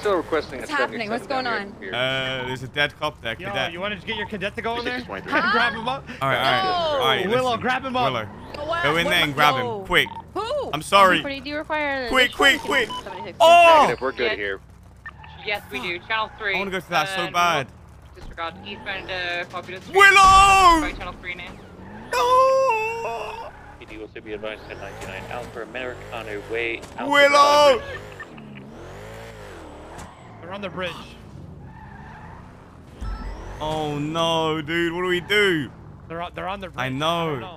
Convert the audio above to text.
still requesting What's a happening? What's going on? here. Uh, there's a dead cop there. Yo, Cadet. you want to get your cadet to go in there? grab him up. All right, all right, all right. Willow, grab him up. Willow, What? go in What there and grab Whoa. him, quick. Who? I'm sorry. Pretty, do you require Quick, quick, quick. Oh! Negative, we're good Yes. here. Yes, we do. Channel 3. I want to go to that so uh, bad. Disregard eastbound uh, Popular Street. Willow! By Channel 3 now. No! PD will also be advised at 99 Alpha Americano Way. Alpha Willow! They're on the bridge. Oh no, dude, what do we do? They're on, they're on the bridge. I know. know.